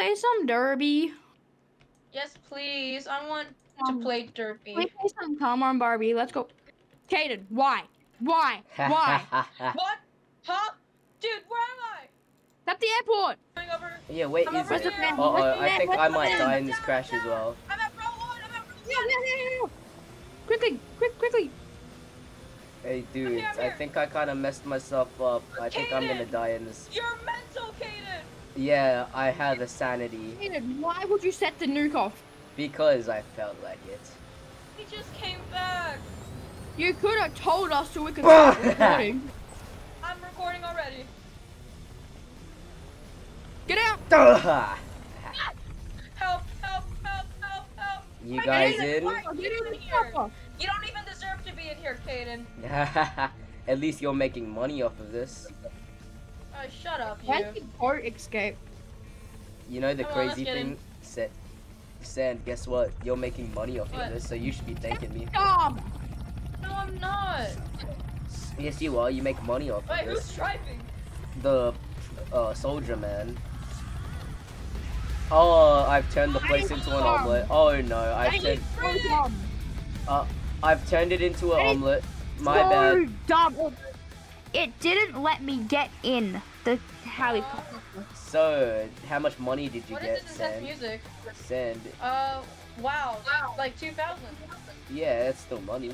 play some derby? Yes, please. I want to Um, play Can derby. we play some Come on Barbie? Let's go. Kaden, why? Why? Why? What? Huh? Dude, where am I? At the airport. Over. yeah, wait, I'm is over it? Uh oh, the I think What's I might die in this Down, crash as well. I'm at row one. I'm at row one. yeah, yeah, yeah. Quickly, quick, quickly. Hey, dude, here, I'm I think I kind of messed myself up. I think I'm gonna die in this. You're mental, Kaden. Yeah, I have a sanity Kaden, why would you set the nuke off? because I felt like it. He just came back. You could have told us so we could start recording. I'm recording already. Get out. Help! Help! Help! Help! Help! You Why guys did you- in? why are get you in in here? You don't even deserve to be in here, Kaden. At least you're making money off of this. Oh, shut up, Why you. did the boat escape? You know the Come crazy get in. thing? Sa- Sand, guess what? You're making money off What? of this, so you should be thanking me. Stop. No, I'm not. Yes, you are. You make money off Wait, of who's this. driving? The uh, soldier man. Oh, I've turned the place into an omelet. Oh no, I've That turned, is so dumb. I've turned it into an omelet. My so bad. dumb. It didn't let me get in the helicopter. So, how much money did you What is get, this intense music? Sand. Uh, wow. Like 2,000. Yeah, it's still money.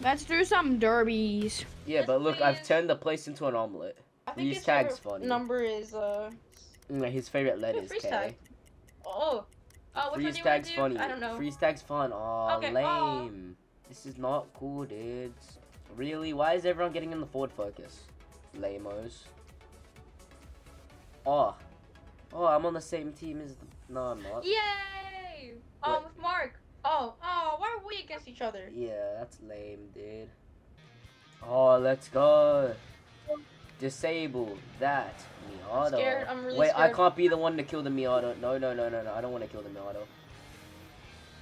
Let's do some derbies. Yeah, but look, I've turned the place into an omelet. I think These his tags favorite funny. number is, uh... Mm, His favorite letter is K. tag. Oh. Oh, which one Freeze do you tag's do? funny. I don't know. Freeze tag's fun. Oh, Okay, lame. aw. This is not cool, dudes. Really? Why is everyone getting in the Ford Focus? Lamos. Oh. Oh, I'm on the same team as the... No, I'm not. Yay! Oh, What? Mark. Oh, oh, why are we against each other? Yeah, that's lame, dude. Oh, let's go. Disable that Miata. scared. I'm really Wait, I can't be the one to kill the Miata. No, no, no, no, no. I don't want to kill the Miata.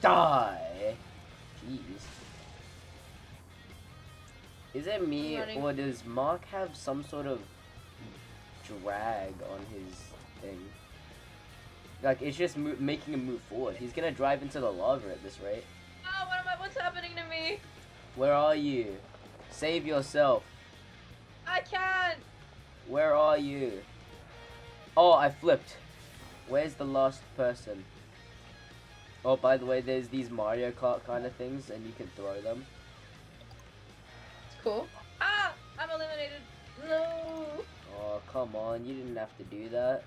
Die. Jeez. Is it me running. or does Mark have some sort of drag on his thing? Like it's just making him move forward. He's gonna drive into the lava at this rate. Oh, what am I? What's happening to me? Where are you? Save yourself. I can't. Where are you? Oh, I flipped. Where's the last person? Oh, by the way, there's these Mario Kart kind of things, and you can throw them. It's cool. Ah, I'm eliminated. No. Oh, come on, you didn't have to do that.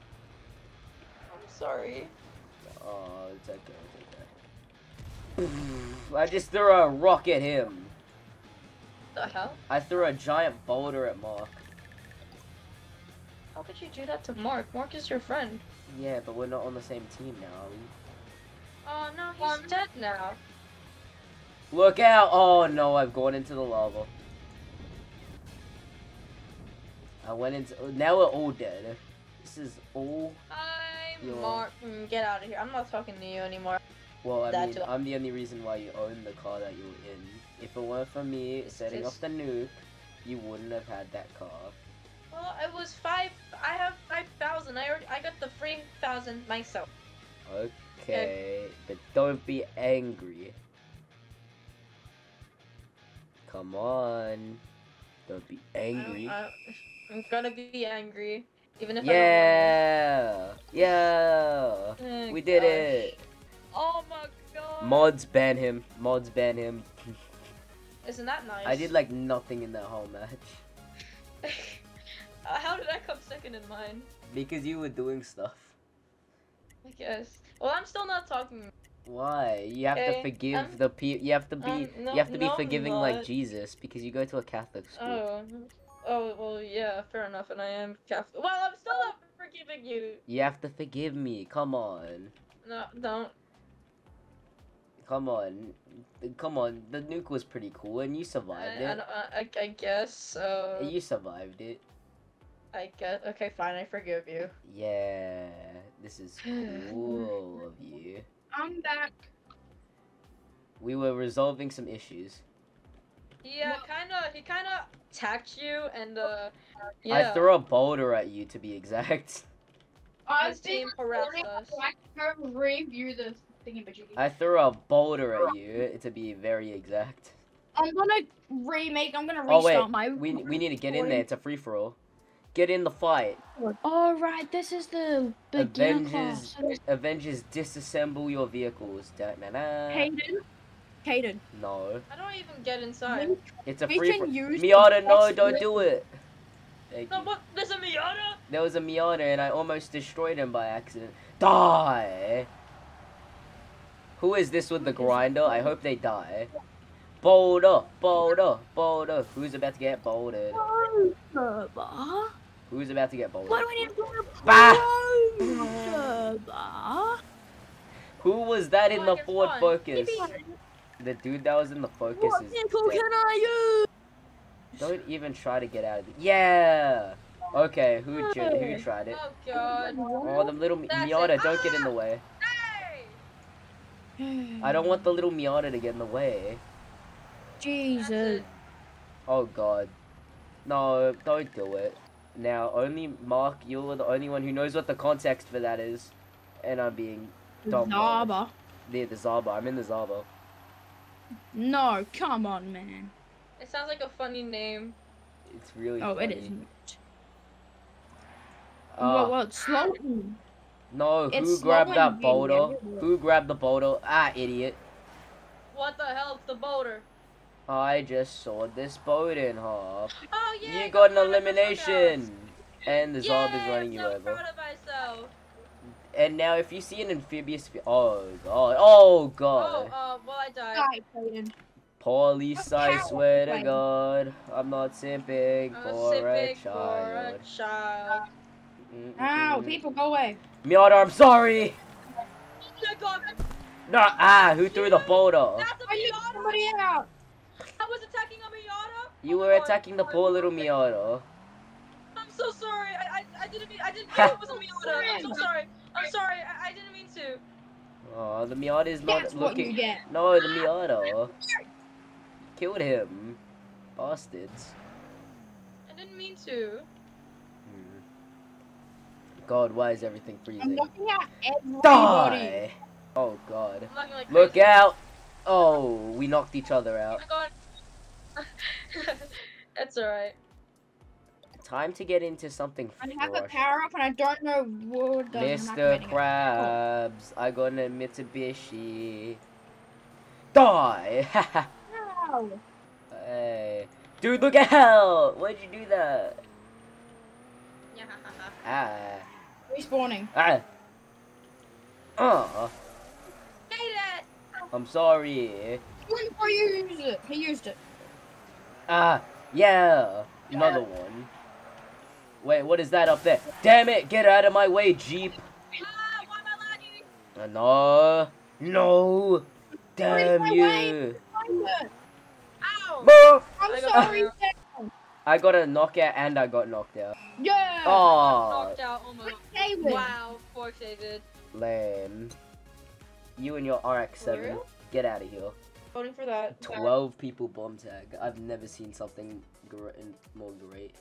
I'm sorry. Oh, it's okay, it's okay. I just threw a rock at him. The hell? I threw a giant boulder at Mark. How could you do that to Mark? Mark is your friend. Yeah, but we're not on the same team now, are we? Oh no, he's dead now. Look out! Oh no, I've gone into the lava. I went into. Now we're all dead. This is all. I'm Yo. Mark. Mm, get out of here. I'm not talking to you anymore. Well, I That mean. I'm the only reason why you own the car that you're in. If it weren't for me setting This- off the nuke, you wouldn't have had that car. Well, it was five. I have five thousand. I already. I got the free thousand myself. Okay, but don't be angry. Come on. Don't be angry. I, am gonna be angry, even if Yeah! Yeah! Want We did it! Oh my god. Mods ban him. Mods ban him. Isn't that nice? I did like nothing in that whole match. How did I come second in mine? Because you were doing stuff. I guess. Well, I'm still not talking. Why? You have to Okay, forgive um, the pe- you have to be um, no- you have to be no, I'm forgiving like. Jesus because you go to a Catholic school. Oh. Oh well, yeah, fair enough, and I am Catholic. Well, I'm still not forgiving you. You have to forgive me. Come on. No, don't. Come on. Come on. The nuke was pretty cool and you survived I, it. don't- I, I guess so. You survived it. I guess. Okay, fine. I forgive you. Yeah. This is cool of you. I'm back. We were resolving some issues. Yeah, Well- kind of. He kind of attacked you, and uh, yeah. I threw a boulder at you to be exact. His team harassed us. I can review the thingy majiggy. I threw a boulder at you, to be very exact. I'm gonna remake. I'm gonna restart Oh, restart wait, my. We, we need to get in there. It's a free for all. Get in the fight. All right, this is the beginner Avengers, class. Avengers, disassemble your vehicles. Da -na -na. Hayden. Hayden. I No, don't even get inside. It's a we free can for. use. Miata, no, don't way- do it. Thank No, you. but there's a Miata. There was a Miata and I almost destroyed him by accident. Die! Who is this with the grinder? I hope they die. Boulder, boulder, boulder. Who's about to get bouldered? Server? Who's about to get bouldered? Why do we need to go to Bah! server? Who was that in the Focus Ford. Focus? The dude that was in the Focus What is vehicle dead. can I use? Don't even try to get out of it. Yeah! Okay, who j- who tried it? Oh god. Oh, the little Mi- That's Miata, it. don't get in the way. Hey. I don't want the little Miata to get in the way. Jesus. Oh god. No, don't do it. Now, only Mark, you're the only one who knows what the context for that is. And I'm being dumb. Zaba. near the Zaba. I'm in the Zaba. No, come on, man. It sounds like a funny name. It's really Oh, funny. it isn't. Ah, what, what? Slow down. no, who grabbed that down boulder? Who grabbed the boulder? Ah, idiot. What the hell's the boulder? I just sawed this boat in half. Oh yeah. you got an go on, let's look elimination! And the out. Zob is running you I'm so over. proud of myself. And now, if you see an amphibious. Oh god. Oh god. Oh, uh, well I died. Die, Police, I swear to Wait. God, I'm not simping I'm for a sipping for child. a child. Ow, Mm-mm. people, go away. Miata, I'm sorry! Oh my god, No, ah, who threw the boulder? that's a I need Miata! somebody out. I was attacking a Miata? You Oh my were God. attacking the Oh, poor little. Miata. I'm so sorry. I, I, I didn't mean, I didn't know it was a Miata. I'm so sorry. I'm sorry. I, I didn't mean to. Oh, the Miata is not That's what you looking. get. No, the Miata. Killed him. Bastards. I didn't mean to. Hmm. God, why is everything I'm freezing? looking at everybody. Die! Oh god. Like Look out! Oh, we knocked each other Oh out. my god. That's alright. Time to get into something I have fresh. power up and I don't know what does Mr. Krabs, I got a Mitsubishi. Die! Ow. hey. Dude, look out! Why'd you do that? Yeah. Ah. Respawning. Ah. Oh, Hate it. I'm sorry. When you use it, he used it. Ah, yeah. Another one. Wait, what is that up there? Damn it! Get out of my way, Jeep! Ah, why am I? Uh, no! No! Damn you! way. Find it. Ow. Move! I'm got sorry. I got a knockout and I got knocked out. Yeah. Oh, Knocked out almost. Wow. Poor David. lame. You and your RX-7, real? get out of here. Voting for that. 12 people bomb tag. I've never seen something gr- more great.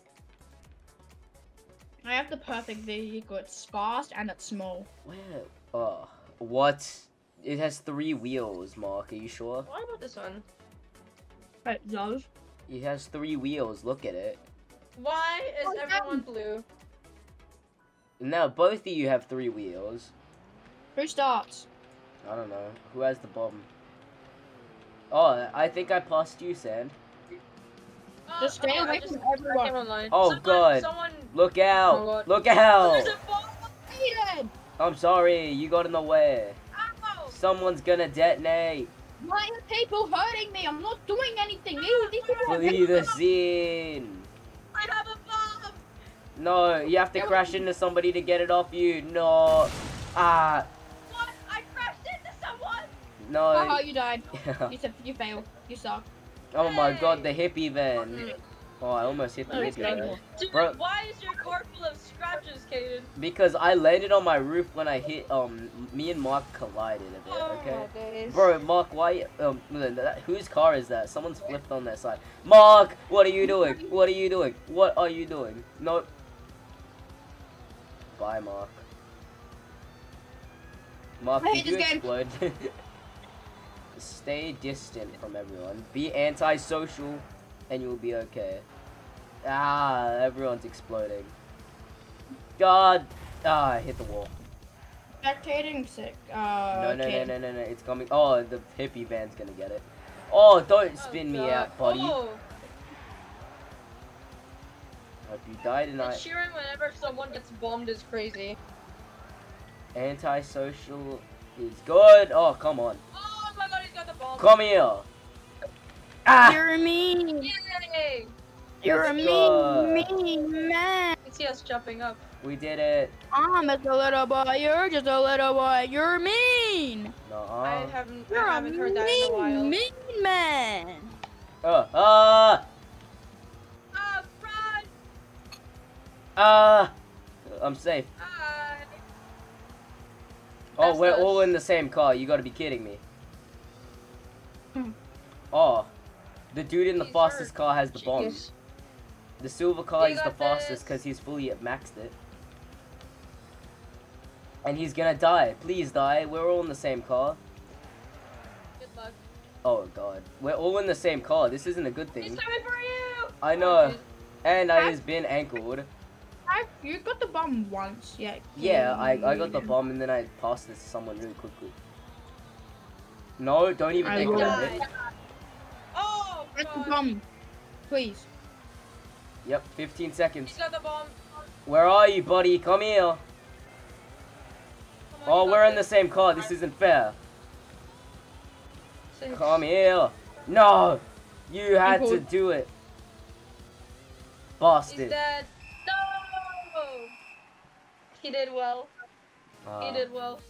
I have the perfect vehicle. It's fast and it's small. Where? Oh, what? It has three wheels, Mark. Are you sure? What about this one? It does. It has three wheels. Look at it. Why is Oh, everyone blue? Now both of you have three wheels. Who starts? I don't know. Who has the bomb? Oh, I think I passed you, Sand. Uh, Just stay okay, away from everyone. Oh, someone, God. Someone. Look out! Oh, God. Look Oh, out! there's a bomb. David. I'm sorry, you got in the way. Ow. Someone's gonna detonate. Why are people hurting me? I'm not doing anything. These, these people Flee the scene. I have a bomb. No, you have to crash into somebody to get it off you. No. Ah, What? I crashed into someone. Haha, no. you died. You said you failed. You suck. Oh my god, the hippie van. Oh, I almost hit the Oh, hippie van. Dude, Bro- why is your car full of scratches, Kaden? Because I landed on my roof when I hit, um, me and Mark collided a bit, Oh, okay? days. Bro, Mark, why, um, that- whose car is that? Someone's flipped on their side. Mark, what are you doing? What are you doing? What are you doing? No. Bye, Mark. Mark, I did hate you this game. explode? Stay distant from everyone. Be antisocial, and you'll be okay. Ah, everyone's exploding. God. Ah, I hit the wall. Spectating sick. Uh, No, no, okay. no, no, no, no. It's coming. Oh, the hippie van's gonna get it. Oh, don't spin me out, buddy. Oh, Hope you die and tonight. cheering whenever someone gets bombed is crazy. Antisocial is good. Oh, come on. Oh Come here. Ah! You're mean. Yay! You're a Let's go. mean, mean man. You can see us jumping up. We did it. I'm just a little boy. You're just a little boy. You're mean. No. I haven't, You're I a haven't heard that in a while. mean, mean man. Uh, uh, Ah, run! uh. I'm safe. Ah. Oh, That's we're us. all in the same car. You gotta be kidding me. Oh, the dude in the He's fastest car has the bomb. The silver car You is the fastest because he's fully at maxed it. And he's gonna die. Please die. We're all in the same car. Good luck. Oh god. We're all in the same car. This isn't a good He's thing. coming for you! I Oh, know. And I has been ankled. I, you got the bomb once, yeah. Yeah, I, I got the bomb and then I passed it to someone really quickly. No, don't even I think about it. Died. Oh, Get the bomb, please. Yep, 15 He's seconds. got the bomb. Where are you, buddy? Come here. Come on, Oh, we're got in the same car. This isn't fair. Six. Come here. No! You had to do it. He's Bastard. dead. No! He did well. He Ah. did well.